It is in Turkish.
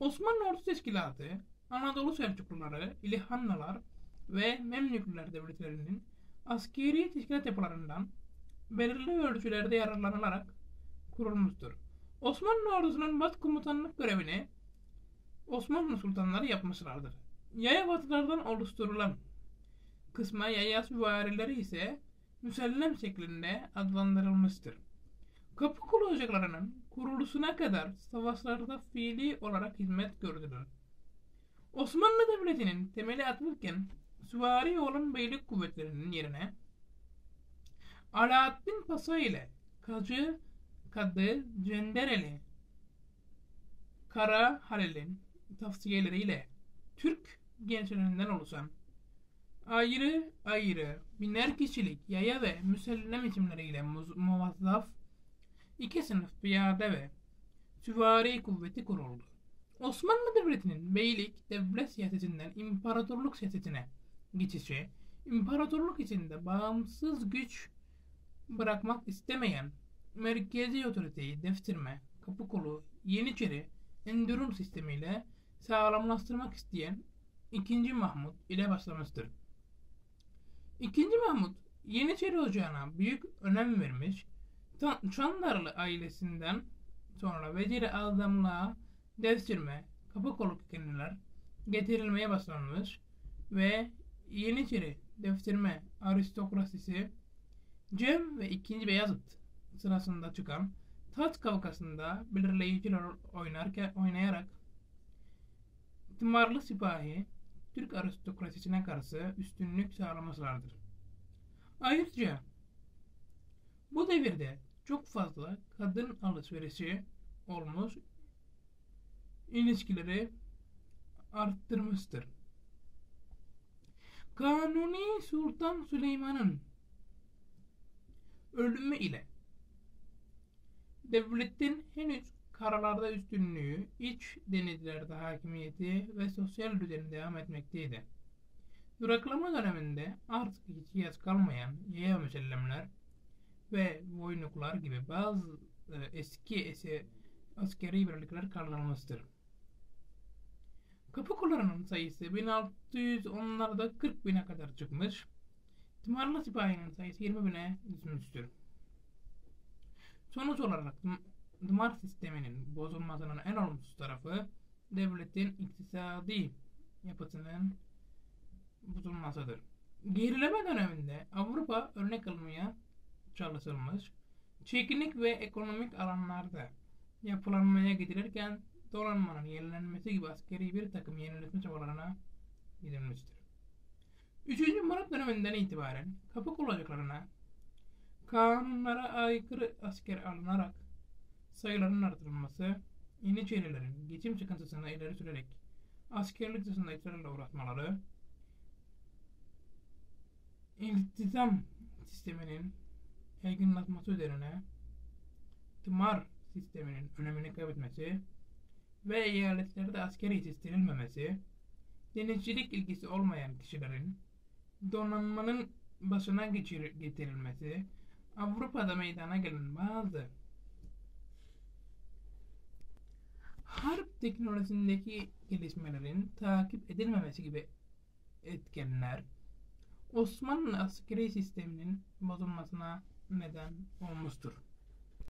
Osmanlı Ordu Teşkilatı, Anadolu Selçukluları, İlhanlılar ve Memlükler devletlerinin askeri teşkilat yapılarından belirli ölçülerde yararlanılarak kurulmuştur. Osmanlı ordusunun başkomutanlık görevini Osmanlı sultanları yapmışlardır. Yaya batılardan oluşturulan kısma yaya süvarileri ise müsellem şeklinde adlandırılmıştır. Kapı kulu ocaklarının kuruluşuna kadar savaşlarda fiili olarak hizmet gördüler. Osmanlı Devleti'nin temeli atılırken süvari olan beylik kuvvetlerinin yerine Alaaddin Paşa ile Kacı Kadı Cendereli Kara Halil'in tavsiyeleriyle Türk gençlerinden oluşan ayrı ayrı biner kişilik yaya ve müsellem isimleriyle muvazzaf iki sınıf piyade ve süvari kuvveti kuruldu. Osmanlı Devleti'nin beylik devlet siyasetinden imparatorluk siyasetine geçişi, imparatorluk içinde bağımsız güç bırakmak istemeyen merkezi otoriteyi deftirme, kapı kolu, Yeniçeri, Endurun sistemiyle sağlamlaştırmak isteyen 2. Mahmut ile başlamıştır. 2. Mahmut Yeniçeri Ocağı'na büyük önem vermiş, Çandarlı ailesinden sonra vezir azamlığa devşirme, kapı kolu kendiler getirilmeye başlanmış ve Yeniçeri deftirme aristokrasisi Cem ve 2. Beyazıt sırasında çıkan taç kavgasında belirleyici rol oynarken, oynayarak tımarlı sipahi Türk aristokrasisine karşı üstünlük sağlamışlardır. Ayrıca bu devirde çok fazla kadın alışverişi olmuş ilişkileri arttırmıştır. Kanuni Sultan Süleyman'ın ölümü ile devletin henüz karalarda üstünlüğü, iç denizlerde hakimiyeti ve sosyal düzeni devam etmekteydi. Duraklama döneminde artık yaz kalmayan yaya müsellemler ve boynuklar gibi bazı e, eski esi askeri birlikler kaldırılmıştır. Kapı kullarının sayısı 1610'larda 40 bine kadar çıkmış. Tımarlı sipahinin sayısı 20 bine düşmüştür. Sonuç olarak tımar sisteminin bozulmasının en olumsuz tarafı devletin iktisadi yapısının bozulmasıdır. Gerileme döneminde Avrupa örnek almaya çalışılmış, çekinlik ve ekonomik alanlarda yapılanmaya gidilirken dolanmanın yenilenmesi gibi askeri bir takım yeniletme çabalarına gidilmiştir. 3. Murat döneminden itibaren kapı kulacıklarına kanunlara aykırı asker alınarak sayıların artırılması, Yeniçerilerin geçim sıkıntısını ileri sürerek askerlik dışında işlerle uğraşmaları, iltizam sisteminin yaygınlaşması üzerine tımar sisteminin önemini kaybetmesi ve eyaletlerde askeri yetiştirilmemesi, denizcilik ilgisi olmayan kişilerin donanmanın başına getirilmesi, Avrupa'da meydana gelen bazı harp teknolojisindeki gelişmelerin takip edilmemesi gibi etkenler Osmanlı askeri sisteminin bozulmasına neden olmuştur.